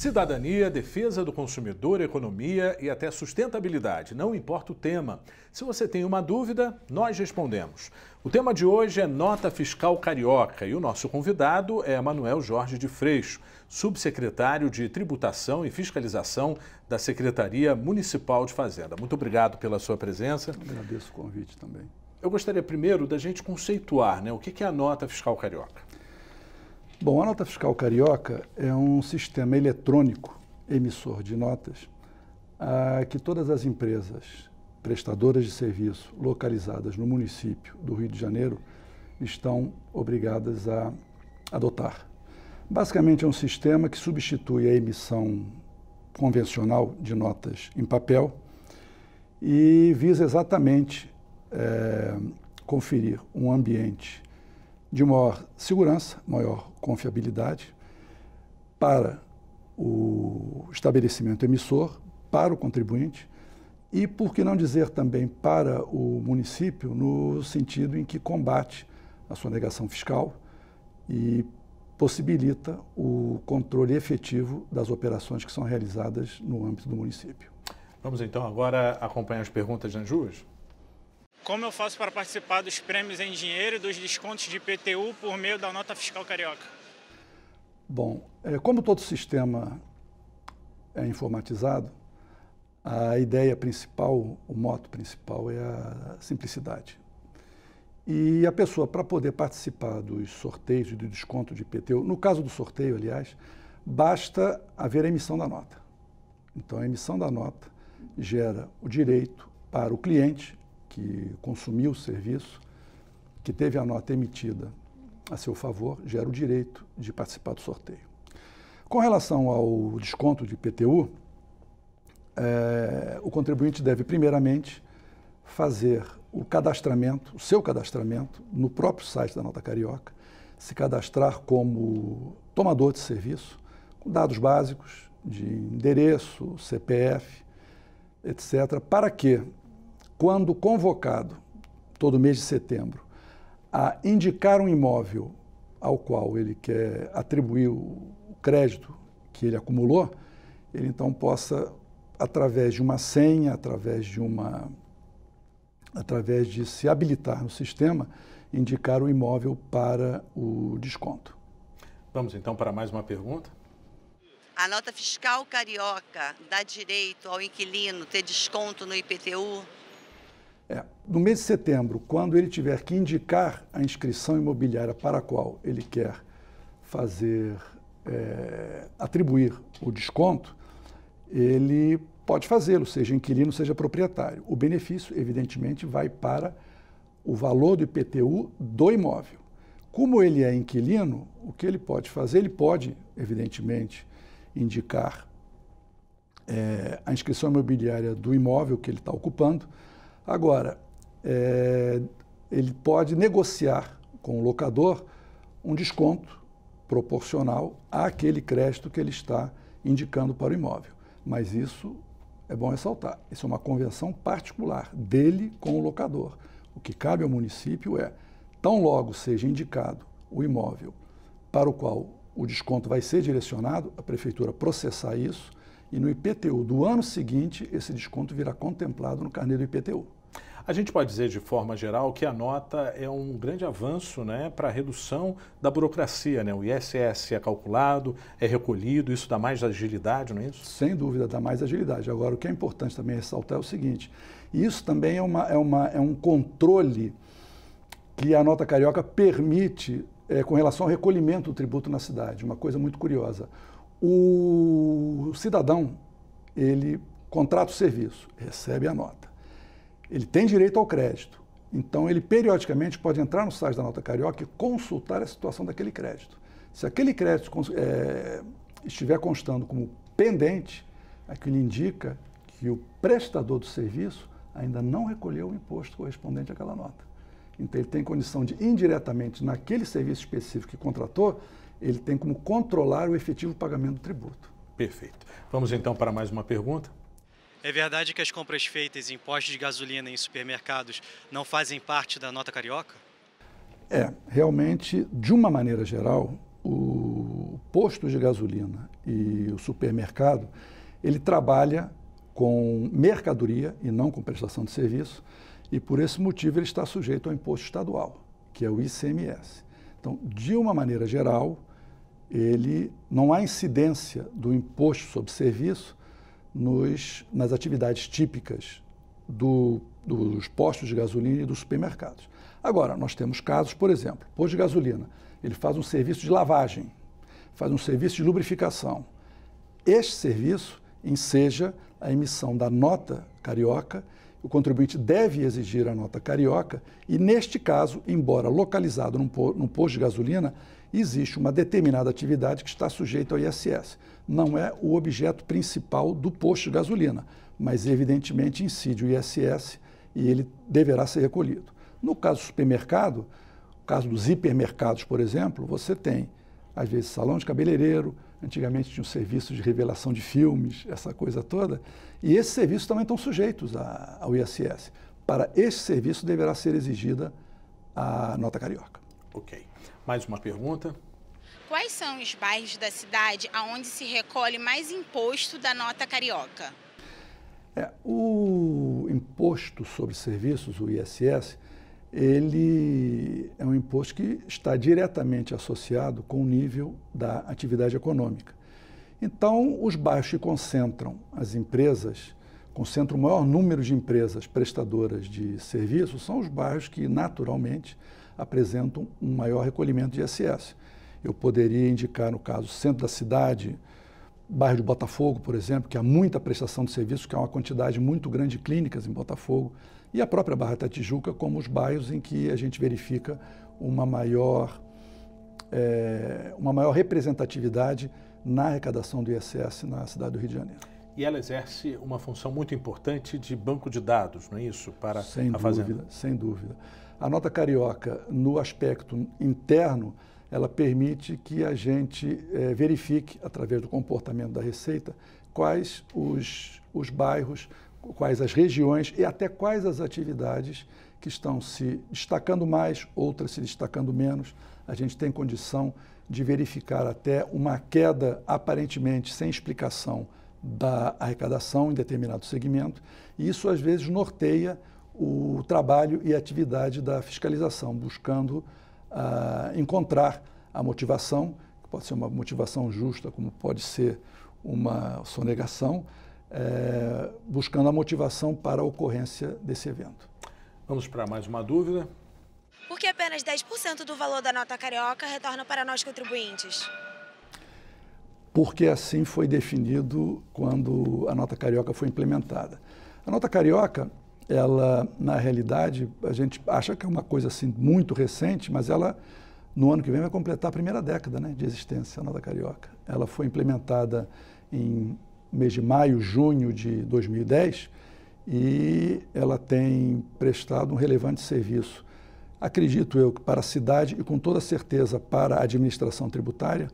Cidadania, defesa do consumidor, economia e até sustentabilidade. Não importa o tema. Se você tem uma dúvida, nós respondemos. O tema de hoje é Nota Fiscal Carioca e o nosso convidado é Manuel Jorge de Freixo, subsecretário de Tributação e Fiscalização da Secretaria Municipal de Fazenda. Muito obrigado pela sua presença. Agradeço o convite também. Eu gostaria primeiro da gente conceituar né, o que é a Nota Fiscal Carioca. Bom, a nota fiscal carioca é um sistema eletrônico emissor de notas a que todas as empresas prestadoras de serviço localizadas no município do Rio de Janeiro estão obrigadas a adotar. Basicamente é um sistema que substitui a emissão convencional de notas em papel e visa exatamente é, conferir um ambiente de maior segurança, maior confiabilidade para o estabelecimento emissor, para o contribuinte e, por que não dizer também, para o município, no sentido em que combate a sua negação fiscal e possibilita o controle efetivo das operações que são realizadas no âmbito do município. Vamos então agora acompanhar as perguntas de Anjus? Como eu faço para participar dos prêmios em dinheiro e dos descontos de IPTU por meio da nota fiscal carioca? Bom, é, como todo sistema é informatizado, a ideia principal, o moto principal é a simplicidade. E a pessoa, para poder participar dos sorteios e do desconto de IPTU, no caso do sorteio, aliás, basta haver a emissão da nota. Então, a emissão da nota gera o direito para o cliente que consumiu o serviço, que teve a nota emitida a seu favor, gera o direito de participar do sorteio. Com relação ao desconto de IPTU, é, o contribuinte deve, primeiramente, fazer o cadastramento, o seu cadastramento, no próprio site da Nota Carioca, se cadastrar como tomador de serviço, com dados básicos de endereço, CPF, etc., para que quando convocado, todo mês de setembro, a indicar um imóvel ao qual ele quer atribuir o crédito que ele acumulou, ele então possa, através de uma senha, através de uma através de se habilitar no sistema, indicar o imóvel para o desconto. Vamos então para mais uma pergunta. A nota fiscal carioca dá direito ao inquilino ter desconto no IPTU? É, no mês de setembro, quando ele tiver que indicar a inscrição imobiliária para a qual ele quer fazer, é, atribuir o desconto, ele pode fazê-lo, seja inquilino, seja proprietário. O benefício, evidentemente, vai para o valor do IPTU do imóvel. Como ele é inquilino, o que ele pode fazer? Ele pode, evidentemente, indicar é, a inscrição imobiliária do imóvel que ele está ocupando, Agora, é, ele pode negociar com o locador um desconto proporcional àquele crédito que ele está indicando para o imóvel. Mas isso é bom ressaltar. Isso é uma convenção particular dele com o locador. O que cabe ao município é, tão logo seja indicado o imóvel para o qual o desconto vai ser direcionado, a prefeitura processar isso e no IPTU do ano seguinte esse desconto virá contemplado no carnê do IPTU. A gente pode dizer, de forma geral, que a nota é um grande avanço né, para a redução da burocracia. Né? O ISS é calculado, é recolhido, isso dá mais agilidade, não é isso? Sem dúvida, dá mais agilidade. Agora, o que é importante também ressaltar é o seguinte: isso também é, uma, é, uma, é um controle que a nota carioca permite é, com relação ao recolhimento do tributo na cidade. Uma coisa muito curiosa. O cidadão, ele contrata o serviço, recebe a nota ele tem direito ao crédito. Então, ele periodicamente pode entrar no site da Nota Carioca e consultar a situação daquele crédito. Se aquele crédito é, estiver constando como pendente, aquilo indica que o prestador do serviço ainda não recolheu o imposto correspondente àquela nota. Então, ele tem condição de, indiretamente, naquele serviço específico que contratou, ele tem como controlar o efetivo pagamento do tributo. Perfeito. Vamos então para mais uma pergunta. É verdade que as compras feitas em postos de gasolina em supermercados não fazem parte da nota carioca? É, realmente, de uma maneira geral, o posto de gasolina e o supermercado, ele trabalha com mercadoria e não com prestação de serviço, e por esse motivo ele está sujeito ao imposto estadual, que é o ICMS. Então, de uma maneira geral, ele não há incidência do imposto sobre serviço nos, nas atividades típicas do, dos postos de gasolina e dos supermercados. Agora, nós temos casos, por exemplo, posto de gasolina, ele faz um serviço de lavagem, faz um serviço de lubrificação. Este serviço enseja a emissão da nota carioca, o contribuinte deve exigir a nota carioca, e neste caso, embora localizado num, num posto de gasolina, existe uma determinada atividade que está sujeita ao ISS. Não é o objeto principal do posto de gasolina, mas evidentemente incide o ISS e ele deverá ser recolhido. No caso do supermercado, no caso dos hipermercados, por exemplo, você tem, às vezes, salão de cabeleireiro, antigamente tinha um serviço de revelação de filmes, essa coisa toda, e esses serviços também estão sujeitos a, ao ISS. Para esse serviço deverá ser exigida a nota carioca. Ok. Mais uma pergunta. Quais são os bairros da cidade aonde se recolhe mais imposto da nota carioca? É, o imposto sobre serviços, o ISS, ele é um imposto que está diretamente associado com o nível da atividade econômica. Então, os bairros que concentram as empresas, concentram o maior número de empresas prestadoras de serviços, são os bairros que, naturalmente, apresentam um maior recolhimento de ISS. Eu poderia indicar, no caso, centro da cidade, bairro de Botafogo, por exemplo, que há muita prestação de serviços, que há uma quantidade muito grande de clínicas em Botafogo, e a própria Barra da Tijuca, como os bairros em que a gente verifica uma maior, é, uma maior representatividade na arrecadação do ISS na cidade do Rio de Janeiro. E ela exerce uma função muito importante de banco de dados, não é isso? Para sem a dúvida, fazenda. Sem dúvida. A nota carioca, no aspecto interno, ela permite que a gente é, verifique, através do comportamento da Receita, quais os, os bairros, quais as regiões e até quais as atividades que estão se destacando mais, outras se destacando menos. A gente tem condição de verificar até uma queda aparentemente sem explicação da arrecadação em determinado segmento, e isso às vezes norteia o trabalho e a atividade da fiscalização, buscando a encontrar a motivação, que pode ser uma motivação justa, como pode ser uma sonegação, é, buscando a motivação para a ocorrência desse evento. Vamos para mais uma dúvida. Por que apenas 10% do valor da nota carioca retorna para nós contribuintes? Porque assim foi definido quando a nota carioca foi implementada. A nota carioca ela, na realidade, a gente acha que é uma coisa assim muito recente, mas ela, no ano que vem, vai completar a primeira década né, de existência, a Nota Carioca. Ela foi implementada em mês de maio, junho de 2010 e ela tem prestado um relevante serviço. Acredito eu para a cidade e com toda certeza para a administração tributária,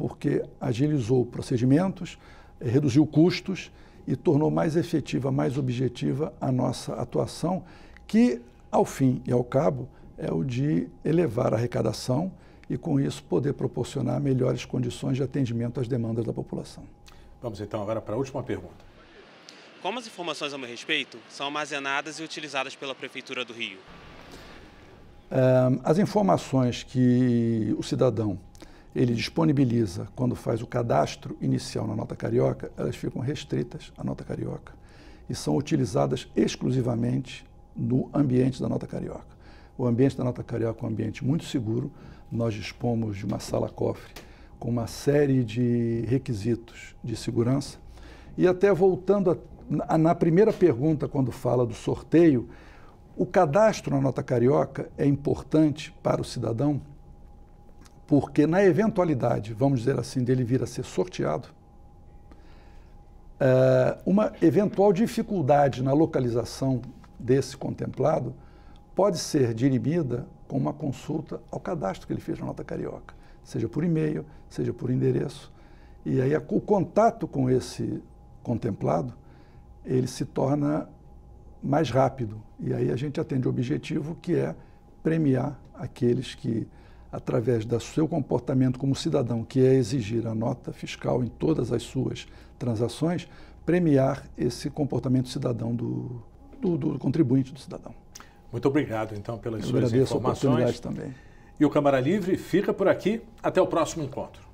porque agilizou procedimentos, reduziu custos e tornou mais efetiva, mais objetiva a nossa atuação, que, ao fim e ao cabo, é o de elevar a arrecadação e, com isso, poder proporcionar melhores condições de atendimento às demandas da população. Vamos então agora para a última pergunta. Como as informações a meu respeito são armazenadas e utilizadas pela Prefeitura do Rio? As informações que o cidadão ele disponibiliza quando faz o cadastro inicial na nota carioca, elas ficam restritas à nota carioca e são utilizadas exclusivamente no ambiente da nota carioca. O ambiente da nota carioca é um ambiente muito seguro. Nós dispomos de uma sala-cofre com uma série de requisitos de segurança. E até voltando a, na primeira pergunta, quando fala do sorteio, o cadastro na nota carioca é importante para o cidadão porque na eventualidade, vamos dizer assim, dele vir a ser sorteado, é, uma eventual dificuldade na localização desse contemplado pode ser dirimida com uma consulta ao cadastro que ele fez na nota carioca, seja por e-mail, seja por endereço. E aí o contato com esse contemplado, ele se torna mais rápido. E aí a gente atende o objetivo que é premiar aqueles que através do seu comportamento como cidadão, que é exigir a nota fiscal em todas as suas transações, premiar esse comportamento cidadão do, do, do contribuinte, do cidadão. Muito obrigado, então, pelas Eu suas agradeço informações. a oportunidade também. E o Câmara Livre fica por aqui. Até o próximo encontro.